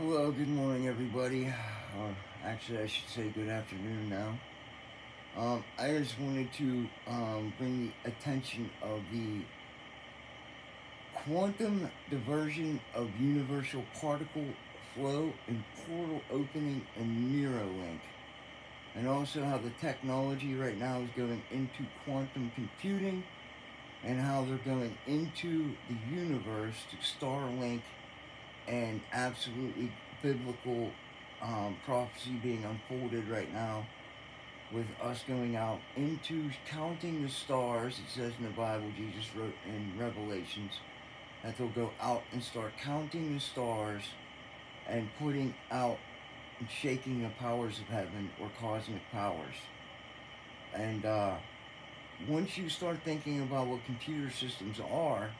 Hello, good morning, everybody. Or actually, I should say good afternoon now. Um, I just wanted to um, bring the attention of the quantum diversion of universal particle flow and portal opening and Neuralink. And also how the technology right now is going into quantum computing and how they're going into the universe to Starlink and absolutely biblical um, prophecy being unfolded right now with us going out into counting the stars. It says in the Bible, Jesus wrote in Revelations, that they'll go out and start counting the stars and putting out and shaking the powers of heaven or cosmic powers. And uh, once you start thinking about what computer systems are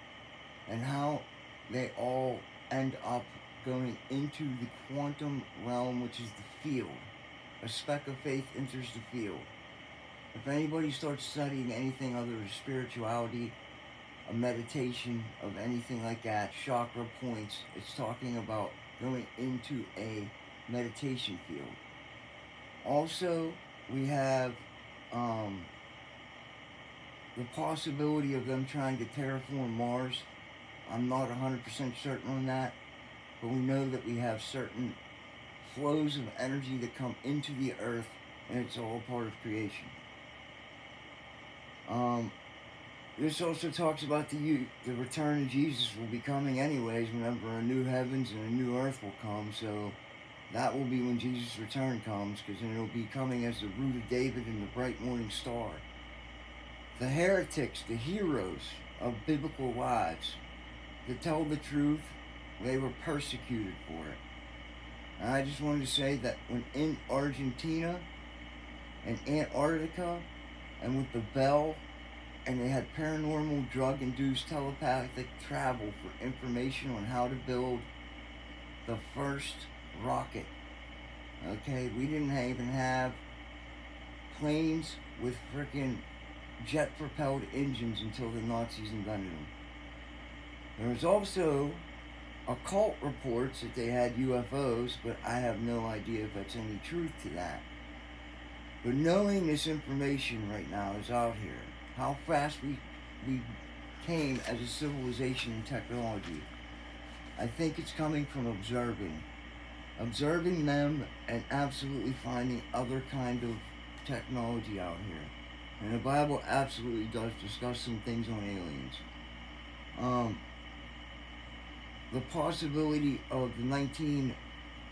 and how they all end up going into the quantum realm, which is the field. A speck of faith enters the field. If anybody starts studying anything other than spirituality, a meditation of anything like that, chakra points, it's talking about going into a meditation field. Also, we have um, the possibility of them trying to terraform Mars. I'm not 100% certain on that, but we know that we have certain flows of energy that come into the earth, and it's all part of creation. Um, this also talks about the the return of Jesus will be coming anyways whenever a new heavens and a new earth will come. So that will be when Jesus' return comes, because it'll be coming as the root of David and the bright morning star. The heretics, the heroes of biblical lives, that tell the truth, they were persecuted for it. And I just wanted to say that when in Argentina and Antarctica and with the Bell and they had paranormal drug induced telepathic travel for information on how to build the first rocket. Okay, we didn't even have planes with freaking jet propelled engines until the Nazis invented them. There was also occult reports that they had UFOs, but I have no idea if that's any truth to that. But knowing this information right now is out here, how fast we we came as a civilization and technology, I think it's coming from observing. Observing them and absolutely finding other kind of technology out here. And the Bible absolutely does discuss some things on aliens. Um, the possibility of the 19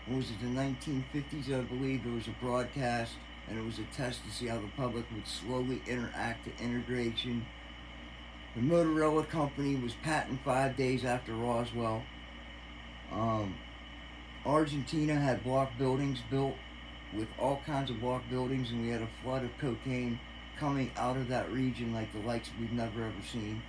was it the 1950s I believe there was a broadcast and it was a test to see how the public would slowly interact to integration. The Motorola company was patented five days after Roswell. Um, Argentina had block buildings built with all kinds of block buildings and we had a flood of cocaine coming out of that region like the likes we've never ever seen.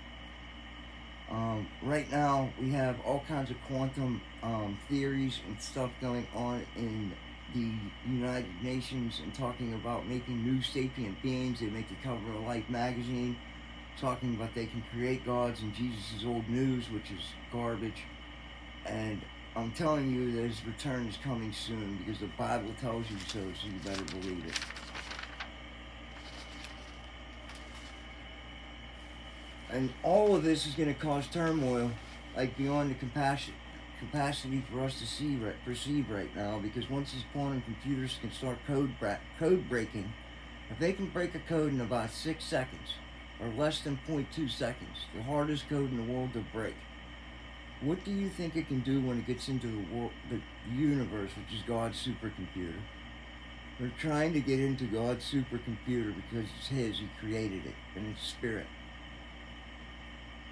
Um, right now, we have all kinds of quantum um, theories and stuff going on in the United Nations and talking about making new sapient beings. They make the cover of Life magazine, talking about they can create gods and Jesus old news, which is garbage. And I'm telling you that his return is coming soon because the Bible tells you so, so you better believe it. And all of this is going to cause turmoil, like beyond the compassion, capacity for us to see right, perceive right now. Because once these quantum computers can start code code breaking, if they can break a code in about six seconds or less than 0.2 seconds, the hardest code in the world to break. What do you think it can do when it gets into the world, the universe, which is God's supercomputer? They're trying to get into God's supercomputer because it's His. He created it, and it's spirit.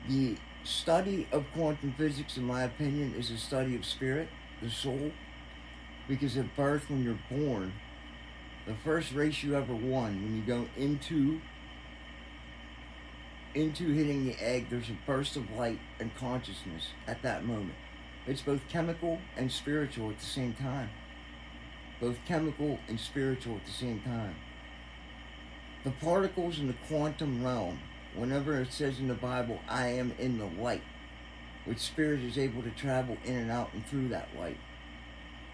The study of quantum physics, in my opinion, is a study of spirit, the soul, because at birth, when you're born, the first race you ever won, when you go into into hitting the egg, there's a burst of light and consciousness at that moment. It's both chemical and spiritual at the same time. Both chemical and spiritual at the same time. The particles in the quantum realm whenever it says in the Bible, I am in the light, which spirit is able to travel in and out and through that light.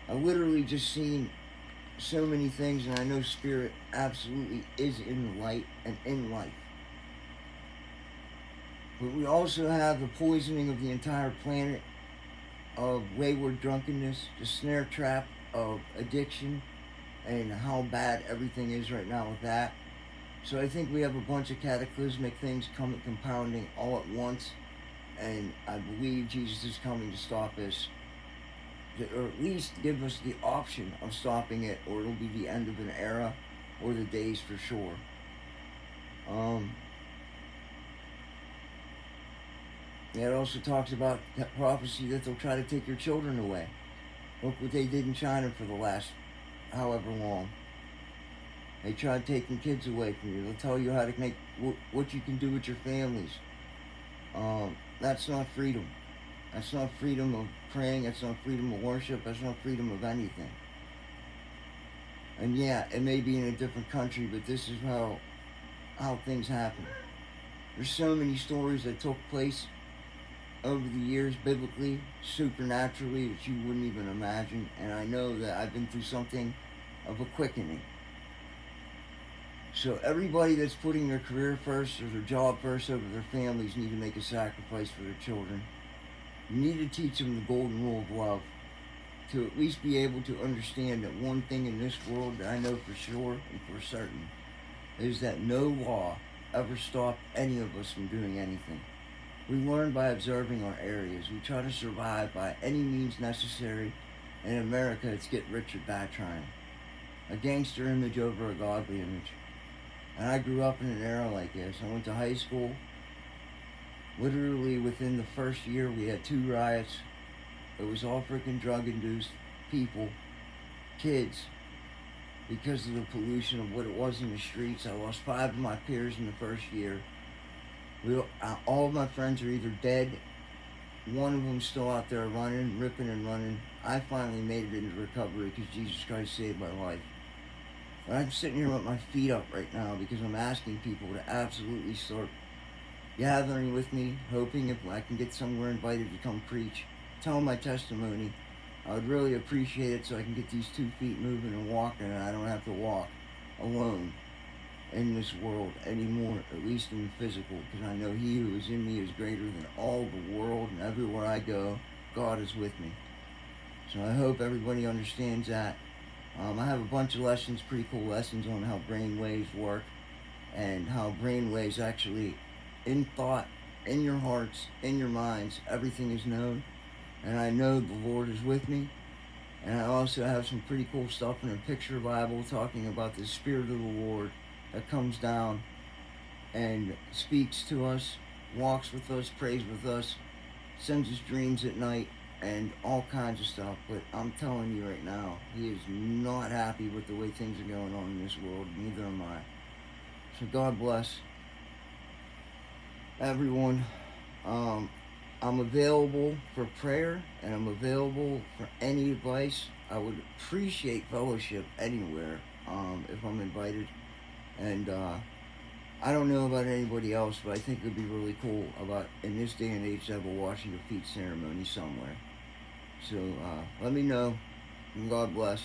I literally just seen so many things, and I know spirit absolutely is in light and in life. But we also have the poisoning of the entire planet, of wayward drunkenness, the snare trap of addiction, and how bad everything is right now with that. So I think we have a bunch of cataclysmic things coming, compounding all at once, and I believe Jesus is coming to stop us or at least give us the option of stopping it, or it'll be the end of an era, or the days for sure. Um, it also talks about that prophecy that they'll try to take your children away. Look what they did in China for the last however long. They tried taking kids away from you. They'll tell you how to make what you can do with your families. Um, that's not freedom. That's not freedom of praying. That's not freedom of worship. That's not freedom of anything. And yeah, it may be in a different country, but this is how how things happen. There's so many stories that took place over the years biblically, supernaturally, that you wouldn't even imagine. And I know that I've been through something of a quickening. So everybody that's putting their career first or their job first over their families need to make a sacrifice for their children. You need to teach them the golden rule of love to at least be able to understand that one thing in this world that I know for sure and for certain is that no law ever stopped any of us from doing anything. We learn by observing our areas. We try to survive by any means necessary. In America, it's get rich or die trying. A gangster image over a godly image. And I grew up in an era like this. I went to high school, literally within the first year we had two riots. It was all freaking drug induced people kids because of the pollution of what it was in the streets. I lost five of my peers in the first year. We, uh, all of my friends are either dead. One of them still out there running ripping and running. I finally made it into recovery because jesus christ saved my life i'm sitting here with my feet up right now because i'm asking people to absolutely start gathering with me, hoping if I can get somewhere invited to come preach, tell my testimony. I would really appreciate it so I can get these two feet moving and walking and I don't have to walk alone in this world anymore, at least in the physical, because I know he who is in me is greater than all the world and everywhere I go, God is with me. So I hope everybody understands that. Um, I have a bunch of lessons, pretty cool lessons on how brain waves work and how brain waves actually in thought, in your hearts, in your minds, everything is known. And I know the Lord is with me. And I also have some pretty cool stuff in a picture Bible talking about the Spirit of the Lord that comes down and speaks to us, walks with us, prays with us, sends us dreams at night, and all kinds of stuff. But I'm telling you right now, he is not happy with the way things are going on in this world. Neither am I. So God bless everyone. Um, I'm available for prayer and I'm available for any advice. I would appreciate fellowship anywhere um, if I'm invited. And uh, I don't know about anybody else, but I think it would be really cool about in this day and age to have a washing of feet ceremony somewhere. So uh, let me know. God bless.